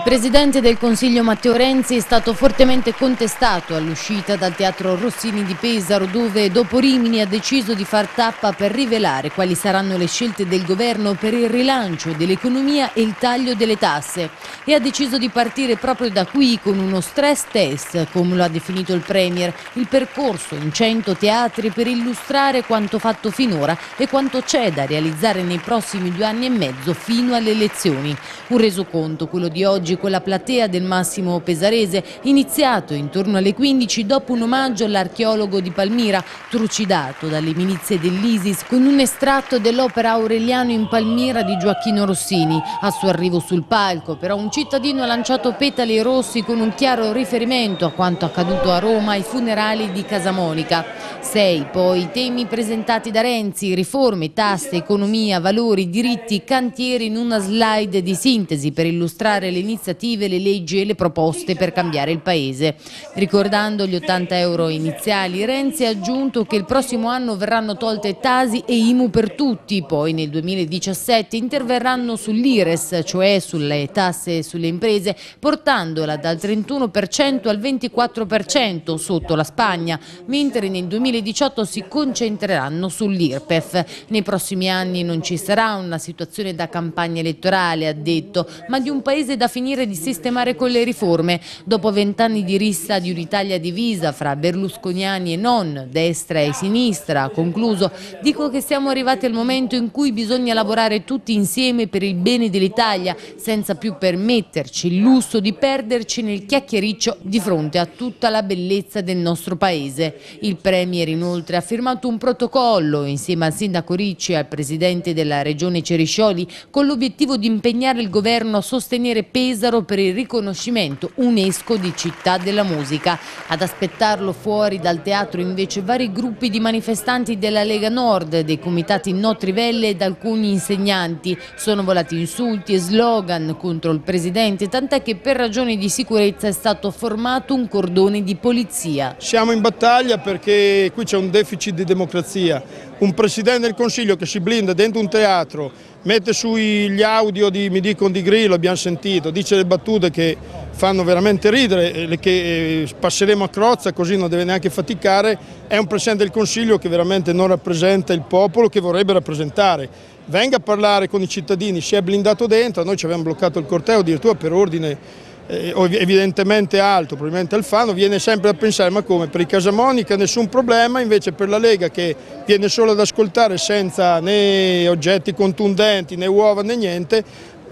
presidente del Consiglio Matteo Renzi è stato fortemente contestato all'uscita dal Teatro Rossini di Pesaro dove dopo Rimini ha deciso di far tappa per rivelare quali saranno le scelte del governo per il rilancio dell'economia e il taglio delle tasse e ha deciso di partire proprio da qui con uno stress test, come lo ha definito il Premier, il percorso in 100 teatri per illustrare quanto fatto finora e quanto c'è da realizzare nei prossimi due anni e mezzo fino alle elezioni. Un resoconto, quello di oggi oggi con la platea del Massimo Pesarese, iniziato intorno alle 15 dopo un omaggio all'archeologo di Palmira, trucidato dalle milizie dell'ISIS con un estratto dell'opera Aureliano in Palmira di Gioacchino Rossini. A suo arrivo sul palco, però, un cittadino ha lanciato petali rossi con un chiaro riferimento a quanto accaduto a Roma ai funerali di Casamonica. Sei poi i temi presentati da Renzi, riforme, tasse, economia, valori, diritti, cantieri in una slide di sintesi per illustrare le iniziative, le leggi e le proposte per cambiare il Paese. Ricordando gli 80 euro iniziali, Renzi ha aggiunto che il prossimo anno verranno tolte Tasi e IMU per tutti, poi nel 2017 interverranno sull'IRES, cioè sulle tasse sulle imprese, portandola dal 31% al 24% sotto la Spagna, mentre nel 2018 si concentreranno sull'IRPEF. Nei prossimi anni non ci sarà una situazione da campagna elettorale, ha detto, ma di un paese da finire di sistemare con le riforme. Dopo vent'anni di rissa di un'Italia divisa fra berlusconiani e non, destra e sinistra, ha concluso, dico che siamo arrivati al momento in cui bisogna lavorare tutti insieme per il bene dell'Italia, senza più permetterci il lusso di perderci nel chiacchiericcio di fronte a tutta la bellezza del nostro Paese. Il Premier inoltre ha firmato un protocollo insieme al Sindaco Ricci e al Presidente della Regione Ceriscioli con l'obiettivo di impegnare il Governo a sostenere Pesaro per il riconoscimento UNESCO di città della musica. Ad aspettarlo fuori dal teatro invece vari gruppi di manifestanti della Lega Nord, dei comitati No Trivelle ed alcuni insegnanti. Sono volati insulti e slogan contro il presidente, tant'è che per ragioni di sicurezza è stato formato un cordone di polizia. Siamo in battaglia perché qui c'è un deficit di democrazia. Un presidente del Consiglio che si blinda dentro un teatro, mette sugli audio di Mi dicono di Grillo, abbiamo sentito, dice le battute che fanno veramente ridere, che eh, passeremo a Crozza così non deve neanche faticare, è un Presidente del Consiglio che veramente non rappresenta il popolo che vorrebbe rappresentare. Venga a parlare con i cittadini, si è blindato dentro, noi ci abbiamo bloccato il corteo addirittura per ordine eh, evidentemente alto, probabilmente Alfano, viene sempre da pensare ma come per i Casamonica nessun problema, invece per la Lega che viene solo ad ascoltare senza né oggetti contundenti né uova né niente,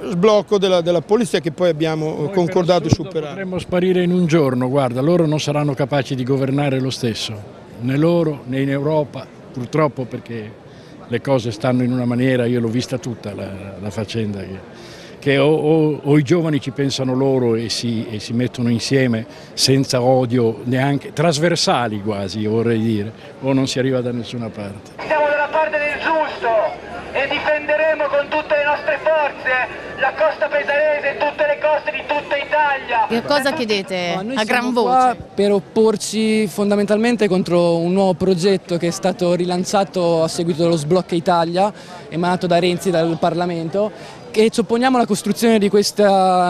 sblocco della, della, polizia che poi abbiamo poi concordato di superare. Potremmo sparire in un giorno, guarda, loro non saranno capaci di governare lo stesso, né loro né in Europa, purtroppo perché le cose stanno in una maniera, io l'ho vista tutta la, la faccenda. Che che o, o, o, i giovani ci pensano loro e si, e si, mettono insieme senza odio, neanche trasversali quasi vorrei dire, o non si arriva da nessuna parte. Siamo dalla parte del giusto e difenderemo con tutte le nostre forze la costa pesarese e tutte Italia. Che cosa chiedete no, a gran voce? per opporci fondamentalmente contro un nuovo progetto che è stato rilanciato a seguito dello sblocca Italia, emanato da Renzi dal Parlamento e ci opponiamo alla costruzione di questo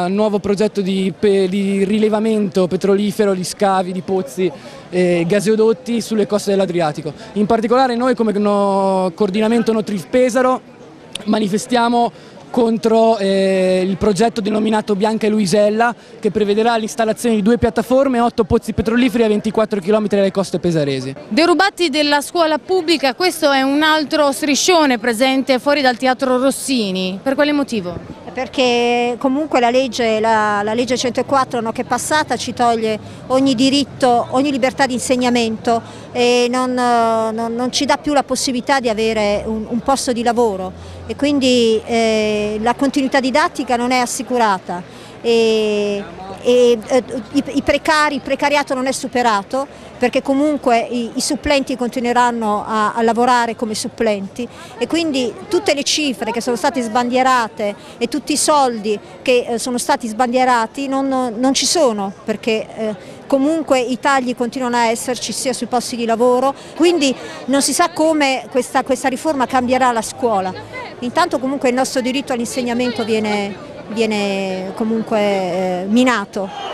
nuovo progetto di, di, rilevamento petrolifero, di scavi, di pozzi e gaseodotti sulle coste dell'Adriatico. In particolare noi come no, coordinamento Notrif Pesaro manifestiamo contro eh, il progetto denominato Bianca e Luisella che prevederà l'installazione di due piattaforme e otto pozzi petroliferi a 24 km dalle coste pesaresi. Derubati della scuola pubblica, questo è un altro striscione presente fuori dal Teatro Rossini, per quale motivo? Perché comunque la legge, la, la legge 104 no, che è passata ci toglie ogni diritto, ogni libertà di insegnamento e non, non, non ci dà più la possibilità di avere un, un posto di lavoro. E quindi eh, la continuità didattica non è assicurata e, e eh, i, i, precari, il precariato non è superato perché comunque i, i supplenti continueranno a, a, lavorare come supplenti e quindi tutte le cifre che sono state sbandierate e tutti i soldi che eh, sono stati sbandierati non, non ci sono perché eh, comunque i tagli continuano a esserci sia sui posti di lavoro, quindi non si sa come questa, questa riforma cambierà la scuola. Intanto comunque il nostro diritto all'insegnamento viene viene comunque eh, minato.